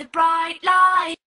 the bright light.